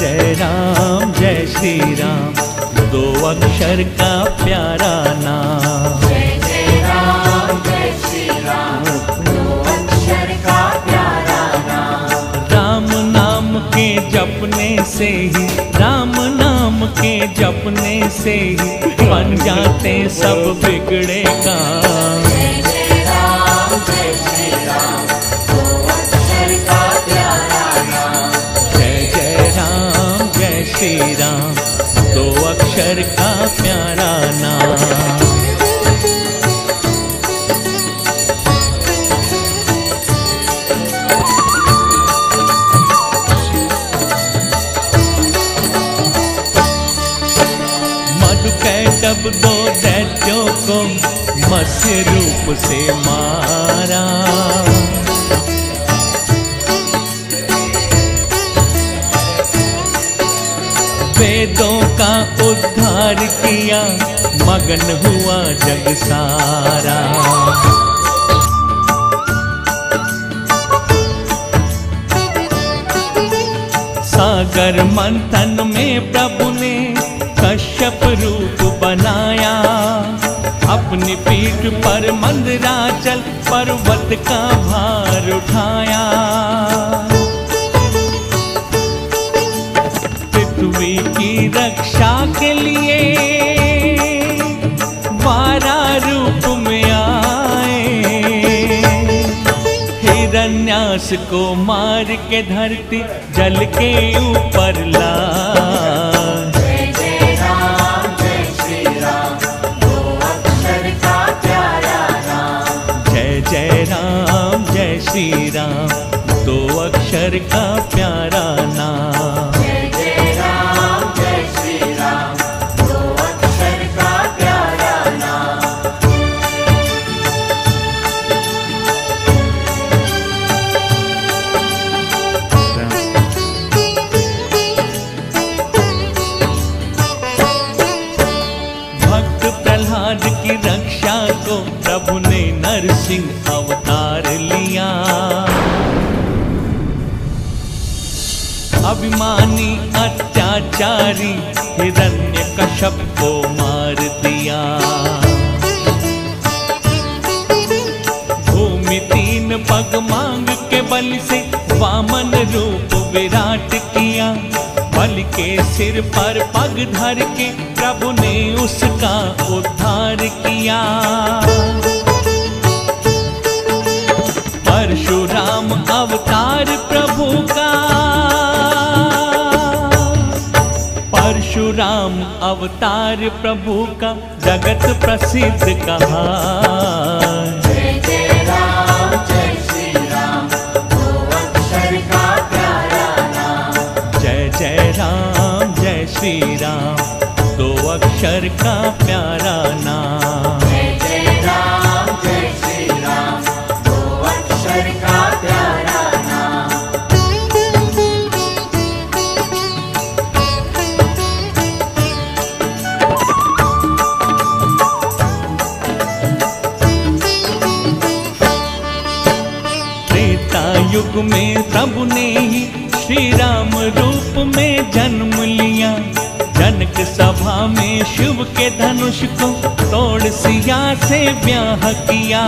जय राम जय श्री राम। दो अक्षर का प्यारा नाम। जय जय राम जय श्री राम। दो अक्षर का प्यारा नाम। राम नाम के जपने से ही राम नाम के जपने से ही बन जाते सब बिगड़े काम। कैटब दो दैत्यों को मत्स्य रूप से मारा। वेदों का उद्धार किया, मगन हुआ जग सारा। सागर मंथन में प्रभु ने कश्यप रूप अपनी पीठ पर मंदराचल पर्वत का भार उठाया। पृथ्वी की रक्षा के लिए बारह रूप में आए। हिरण्यास को मार के धरती जल के ऊपर ला श्री राम दो अक्षर का अभिमानी, अत्याचारी हिरण्य कश्यप को मार दिया। भूमि तीन पग मांग के बल से वामन रूप विराट किया। बल के सिर पर पग धर के प्रभु ने उसका उद्धार किया। परशुराम अवतार प्रभु का अवतार प्रभु का जगत प्रसिद्ध कहा। जय जय राम जय श्री राम दो अक्षर का प्यारा नाम। में प्रभु ने ही श्री राम रूप में जन्म लिया। जनक सभा में शिव के धनुष को तोड़ सिया से ब्याह किया।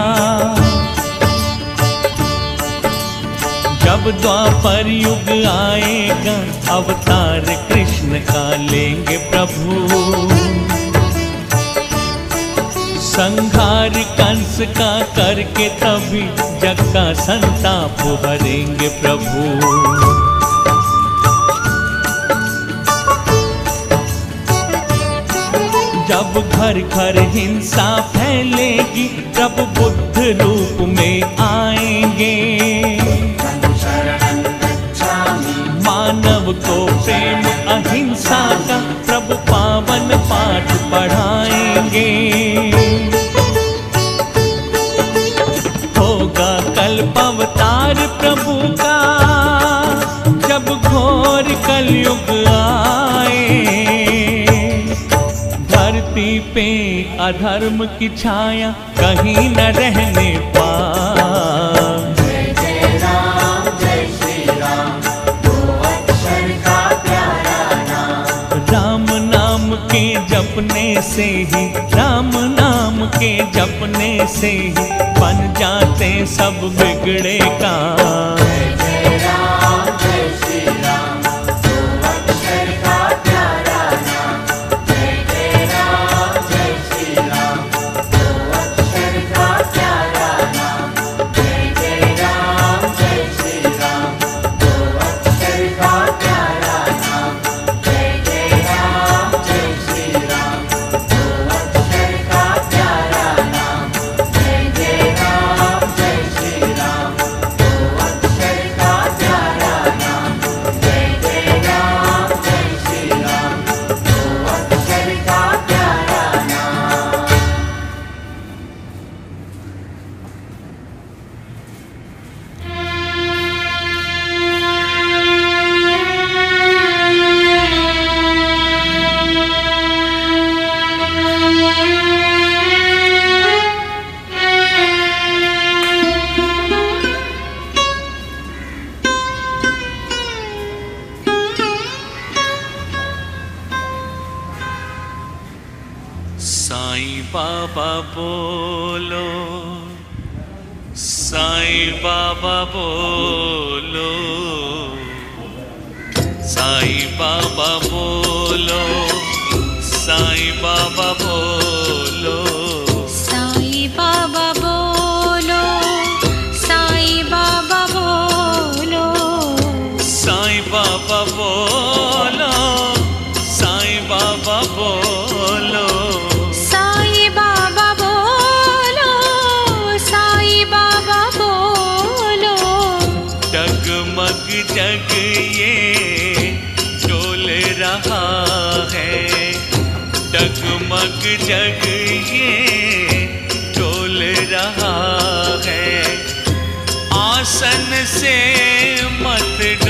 जब द्वापर युग आएगा, अवतार कृष्ण का लेंगे प्रभु। संहार कंस का करके तभी जग का संताप भरेंगे प्रभु। जब घर घर हिंसा फैलेगी, तब बुद्ध रूप में आएँगे। मानव को प्रेम अहिंसा का, प्रभु पावन पाठ धर्म की छाया कहीं न रहने पा राम नाम के जपने से ही राम नाम के जपने से ही बन जाते सब बिगड़े Sai Baba Bolo, Sai Baba Bolo, Sai Baba Bolo, Sai Baba Bolo. जग जग ये डोल रहा है। आसन से मत डो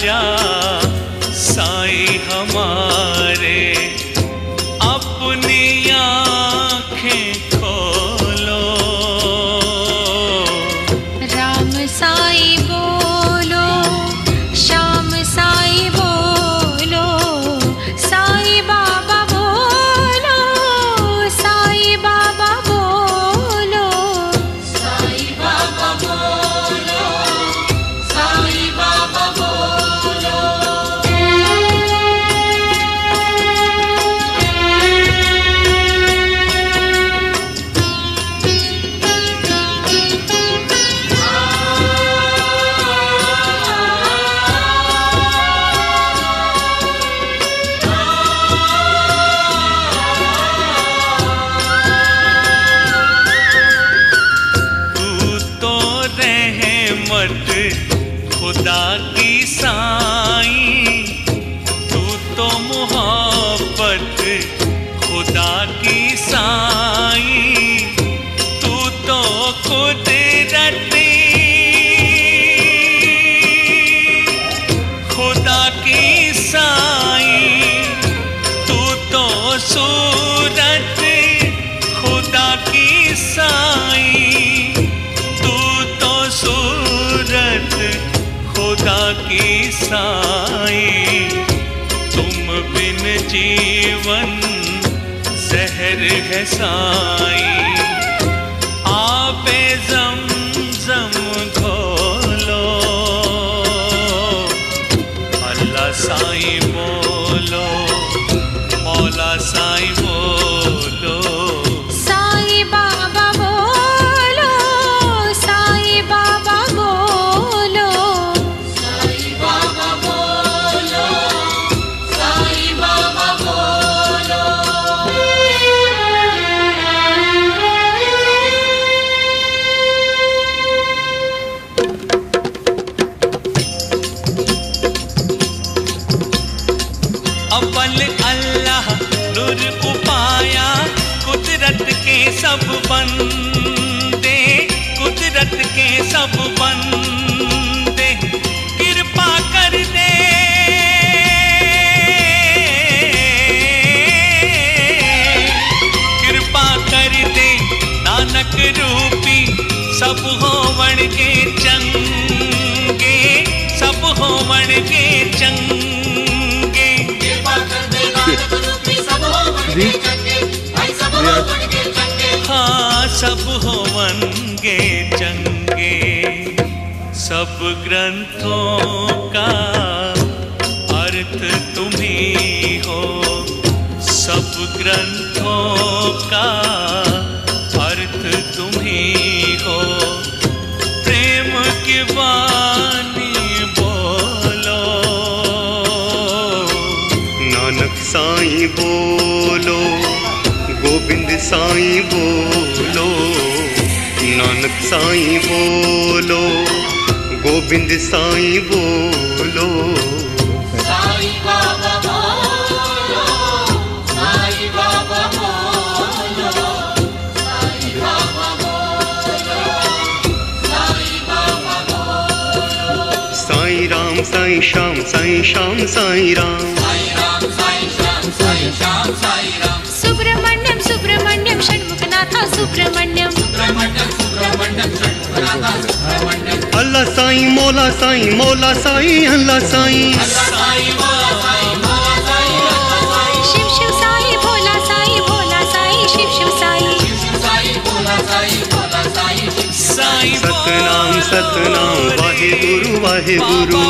जा खुदा की साई, तू तो सूरत खुदा की साई, तू तो सूरत खुदा की साई, तुम बिन जीवन, जहर है साई। बंदे कृपा कर दे। कृपा कर दे नानक रूपी सब होवण के चंगे सब होवण के चंगे। कृपा कर दे नानक रूपी सब हो बन के चंगे भाई सब के चंगे। हाँ सब होवनगे चंगे सब ग्रंथों का अर्थ तुम्ही हो। सब ग्रंथों का अर्थ तुम्ही हो। प्रेम की वाणी बोलो। नानक साईं बोलो, गोविंद साईं बोलो। नानक साईं बोलो गोविंद साईं बोलो। साईं बाबा बोलो साईं बाबा बोलो साईं बाबा बोलो साईं बाबा बोलो। साईं राम साईं श्याम साईं श्याम साईं राम। साईं राम साईं श्याम साईं श्याम साईं राम। सुब्रमण्यम सुब्रमण्यम षण्मुखनाथा सुब्रमण्यम। अल्लाह साईं मौला साईं मौला साईं अल्लाह साईं। शिव शिव साई भोला साई भोला साई शिव शिव साई। शिव साईं बोला साईं बोला साईं शिव साईं सतनाम सतनाम वाहे गुरु वाहे गुरु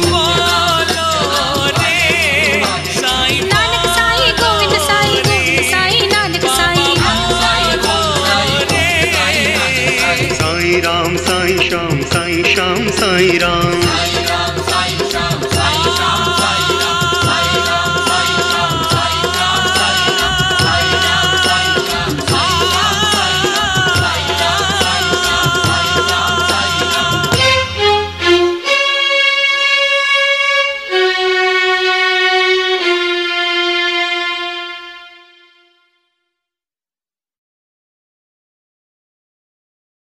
साईं राम